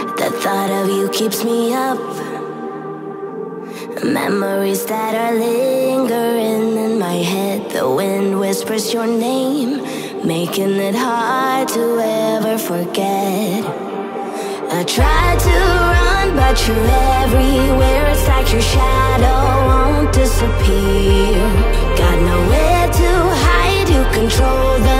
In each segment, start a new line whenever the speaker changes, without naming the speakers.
The thought of you keeps me up. Memories that are lingering in my head. The wind whispers your name, making it hard to ever forget. I try to run, but you're everywhere. It's like your shadow won't disappear. Got nowhere to hide, you control the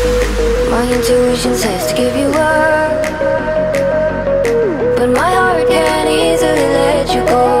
my intuition says to give you up. But my heart can't easily let you go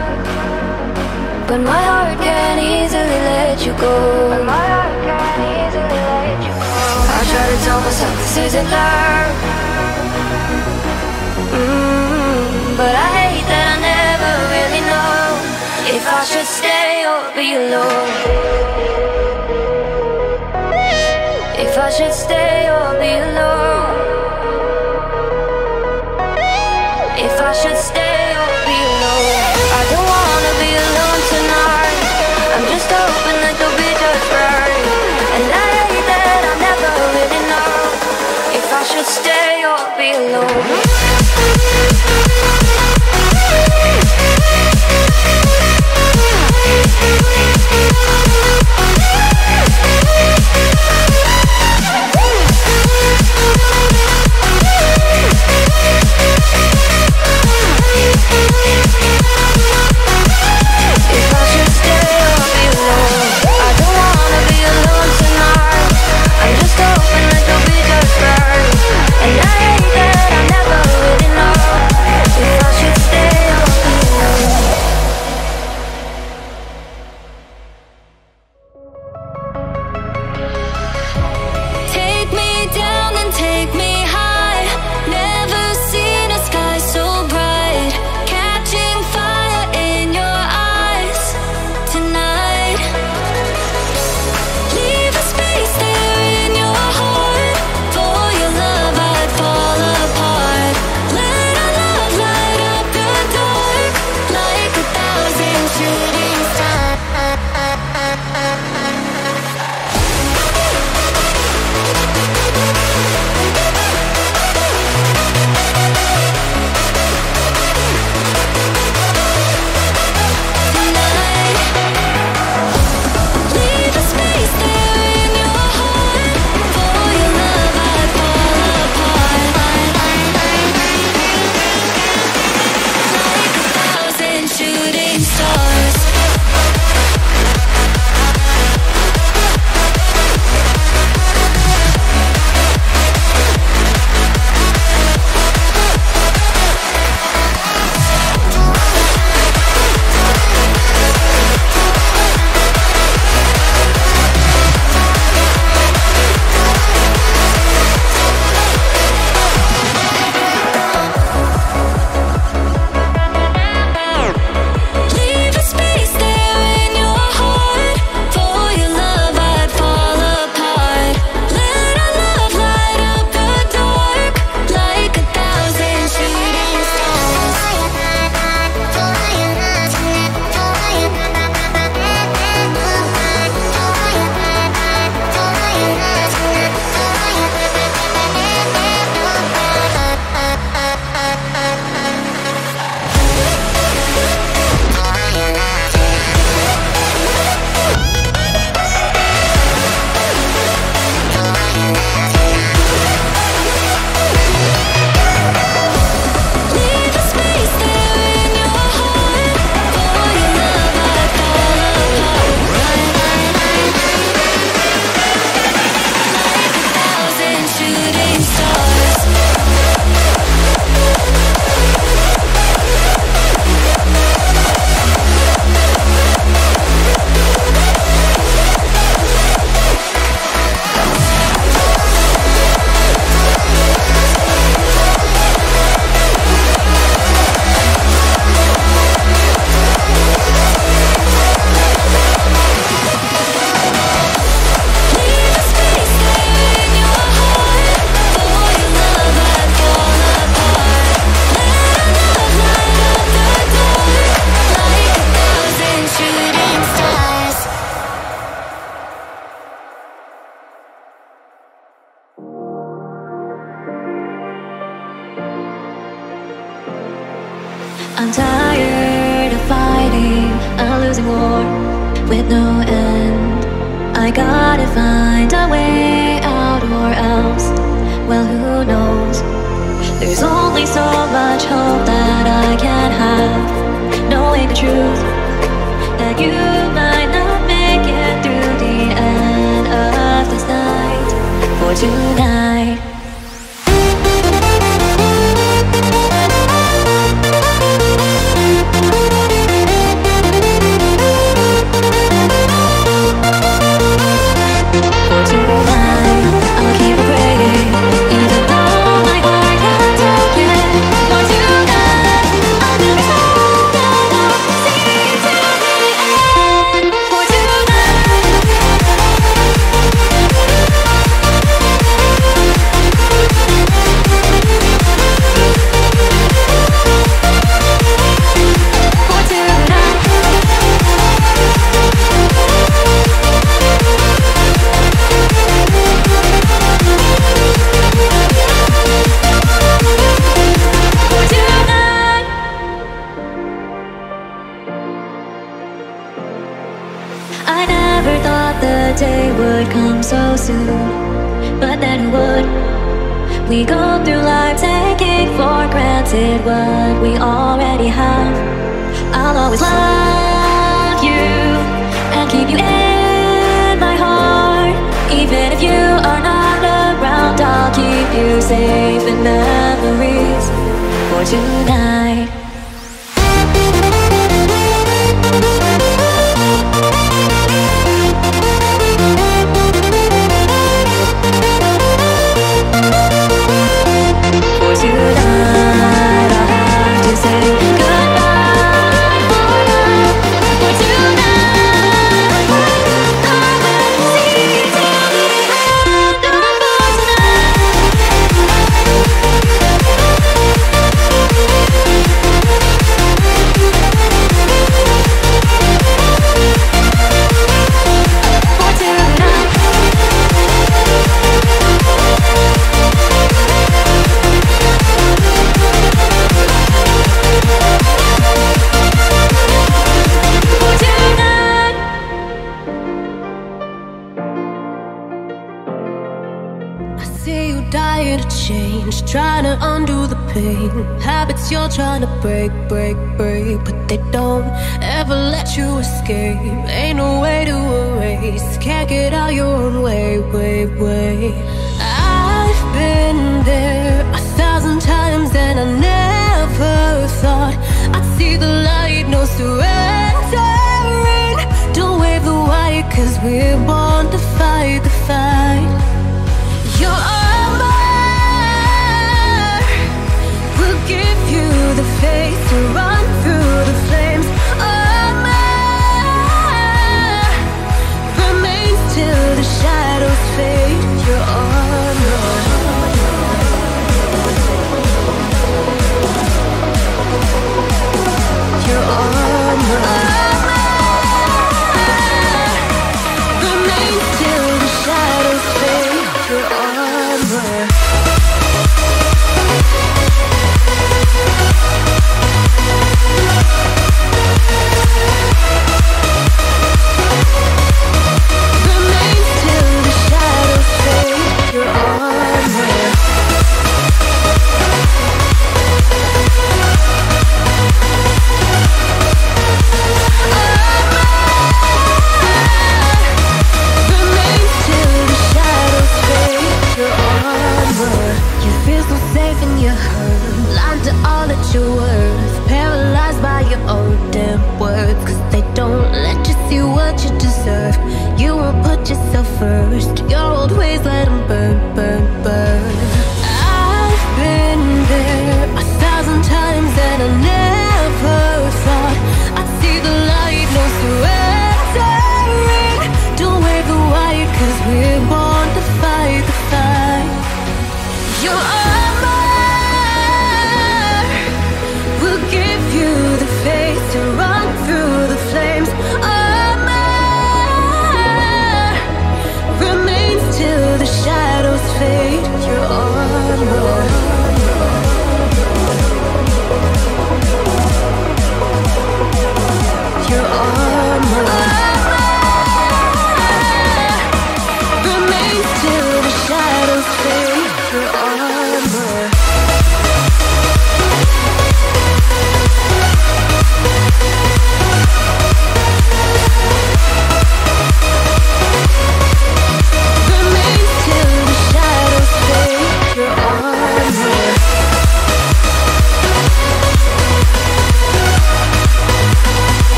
but my heart can't easily let you go. But my heart can't easily let you go. I try to tell myself this isn't love. Mm, but I hate that I never really know if I should stay or be alone. If I should stay or be alone. If I should stay or be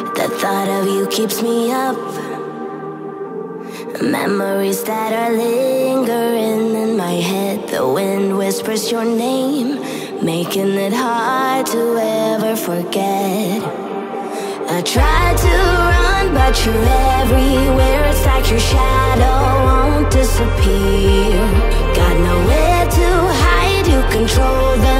The
thought
of
you
keeps me up. Memories that are lingering in my head. The wind whispers your name, making it hard to ever forget. I tried to run, but you're everywhere. It's like your shadow won't disappear. Got nowhere to hide, you control the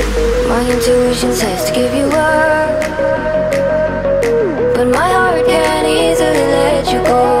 My intuition says to give you up, but my heart can't easily let you go.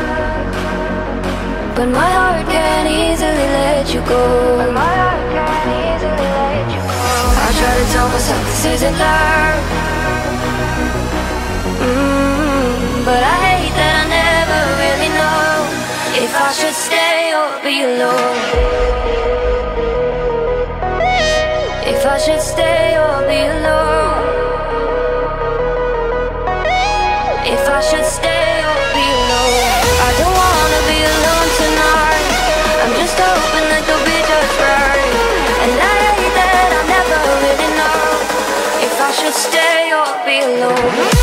But my heart can't easily let you go. my heart can't easily let you go. I try to tell myself this isn't love. Mm, but I hate that I never really know if I should stay or be alone. If I should stay or be alone. If I should stay alone.